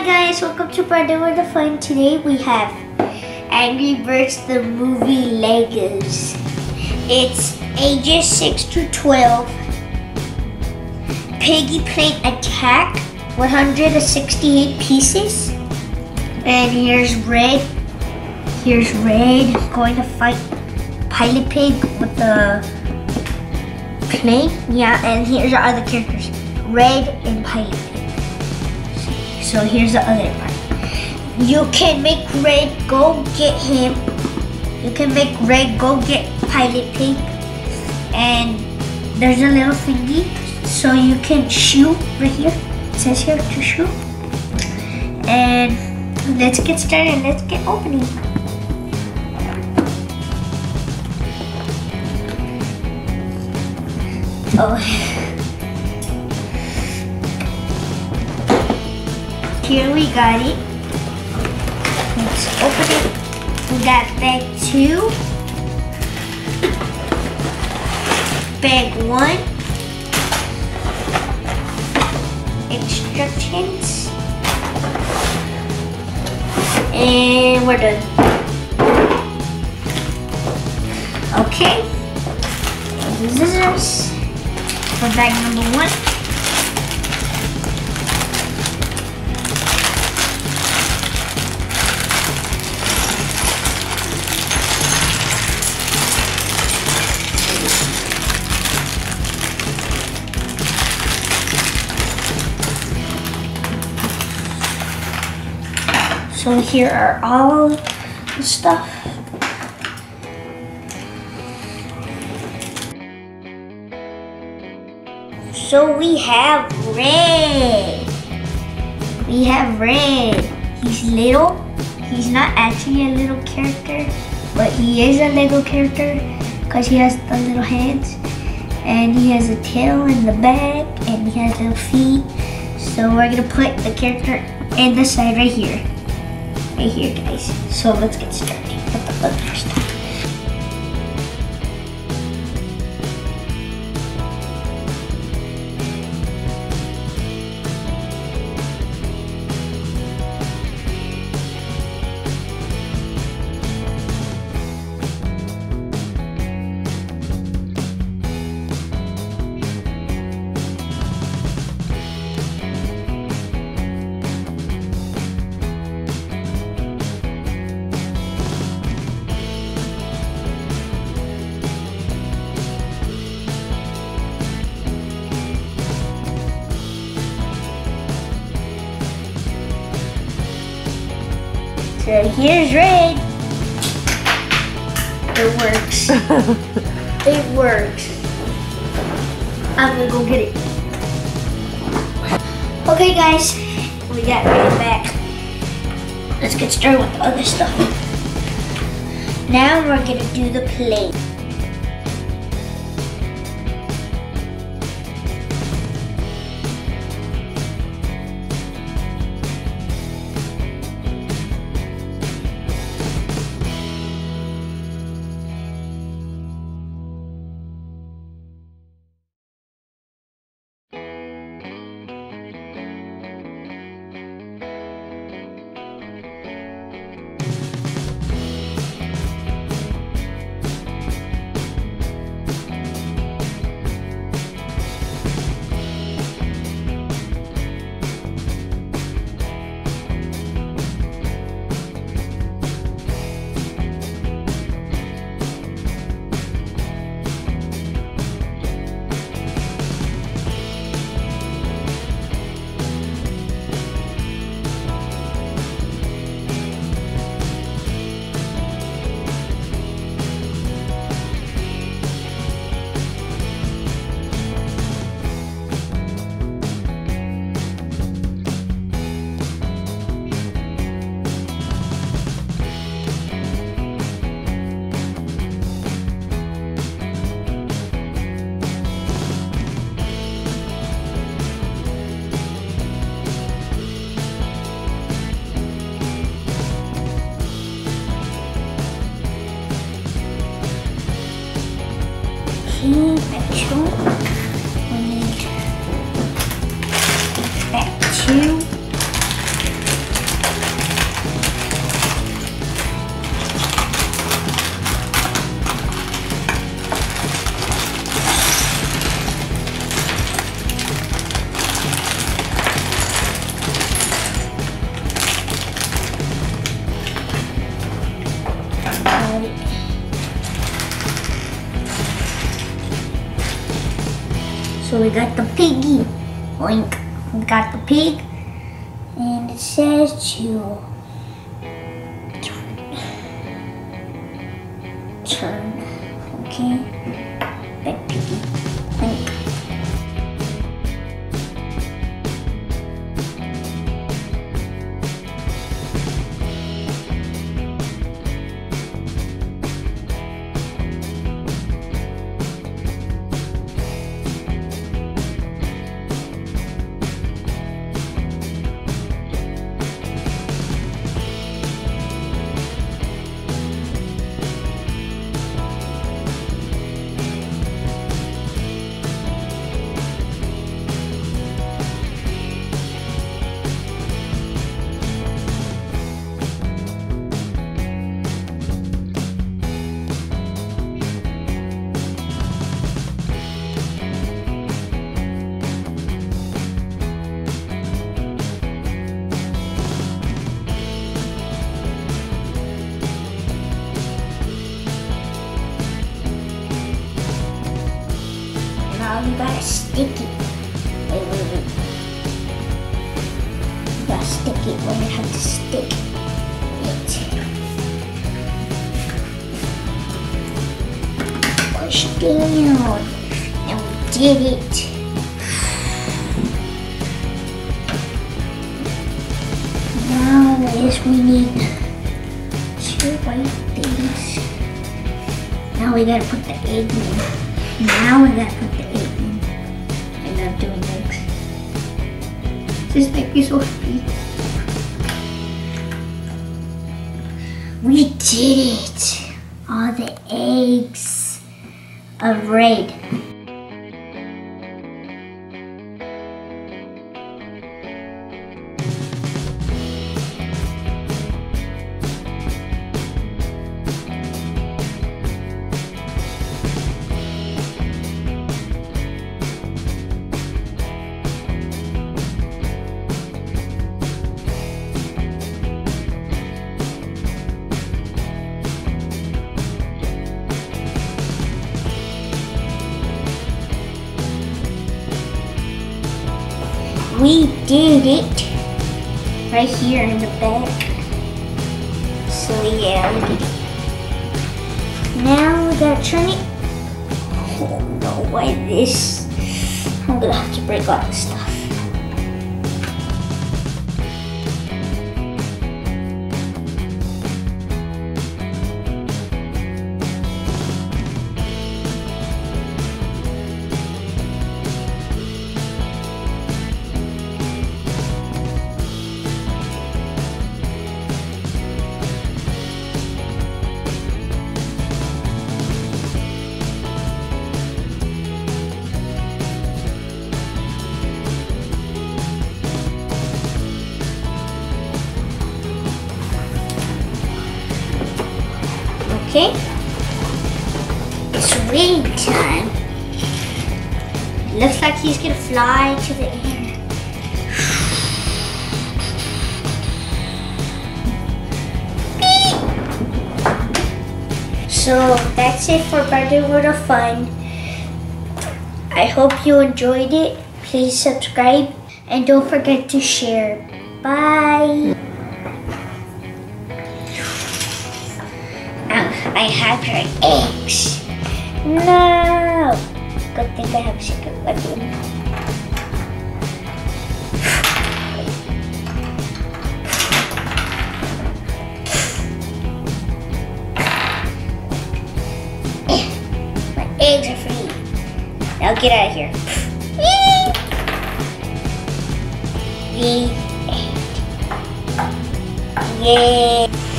Hi guys, welcome to Brandon World of Fun. Today we have Angry Birds the movie Legos. It's ages 6 to 12. Piggy Plane Attack, 168 pieces. And here's Red. Here's Red going to fight Pilot Pig with the plane. Yeah, and here's our other characters. Red and Pilot. So here's the other part. You can make Red go get him. You can make Red go get Pilot Pig. And there's a little thingy. So you can shoot right here. It says here to shoot. And let's get started. Let's get opening. Oh. Here we got it. Let's open it. We got bag two. Bag one. Instructions. And we're done. Okay. Scissors for bag number one. So here are all the stuff. So we have Red. We have Red. He's little. He's not actually a little character, but he is a Lego character because he has the little hands. And he has a tail in the back, and he has little feet. So we're gonna put the character in the side right here. Right here, guys. So let's get started with the stuff. Here's red. It works. it works. I'm gonna go get it. Okay guys, we got red back. Let's get started with the other stuff. Now we're gonna do the plate. Okay, back two. We got the piggy. Oink. We got the pig. And it says to turn. Turn. Okay. Stick it where you have to stick it. Push down. And we did it. Now I guess we need two white things. Now we gotta put the egg in. Now we gotta put the egg in. I love doing eggs. Just make me so happy. We did it! All the eggs of red. We did it right here in the back. So yeah, look at it. Now we gotta turn it. Oh no, why this? I'm gonna have to break all the stuff. Okay? It's rain time. Looks like he's gonna fly to the air. So that's it for Birthday World of Fun. I hope you enjoyed it. Please subscribe and don't forget to share. Bye. I have her eggs. No. Good thing I have a secret weapon. My eggs are free. Now get out of here. Yay.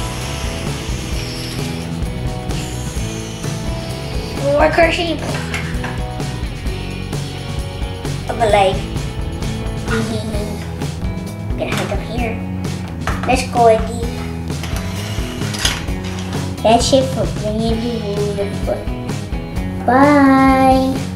More Hershey. I'm alive. I'm gonna hide up here. Let's go, Eddie. That's it for Brandy Woodford. Bye.